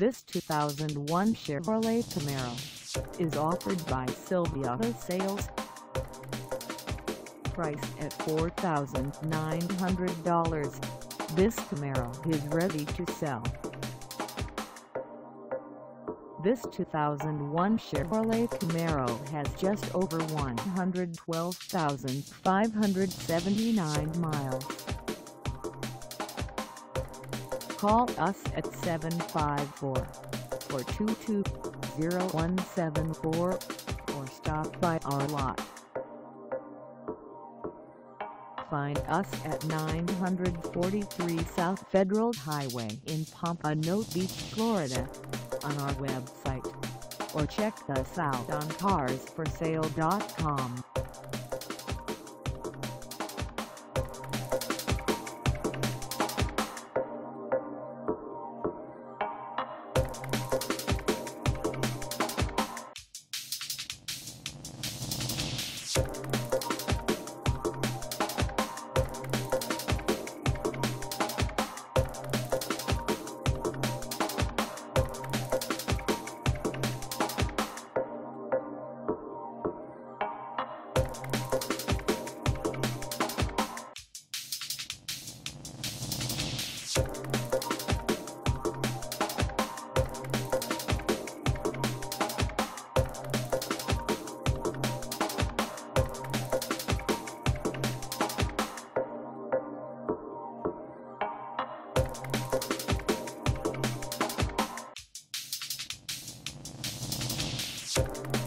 This 2001 Chevrolet Camaro is offered by Silva Sales. Price at $4,900. This Camaro is ready to sell. This 2001 Chevrolet Camaro has just over 112,579 miles. Call us at 754-422-0174 or stop by our lot. Find us at 943 South Federal Highway in Pompano Beach, Florida on our website or check us out on carsforsale.com. Thank